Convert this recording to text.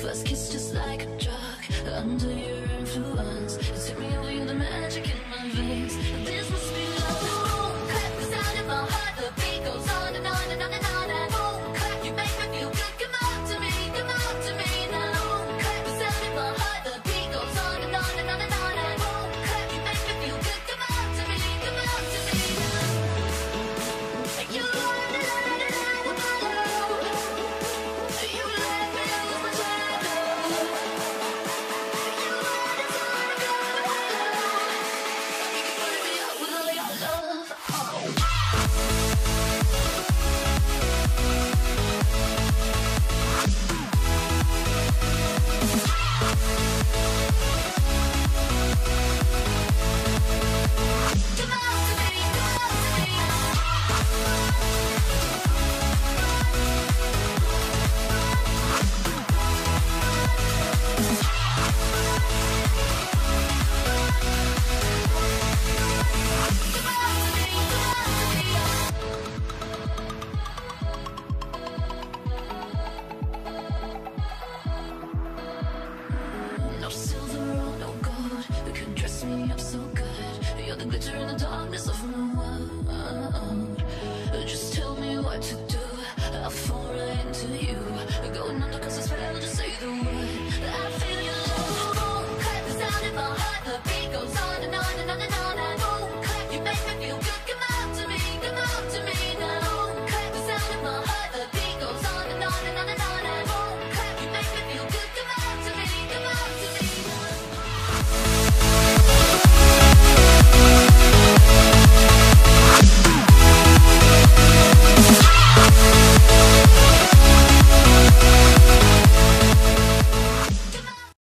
First kiss just like a drug Under your influence. The glitter in the darkness of my world. Just tell me what to do. I'll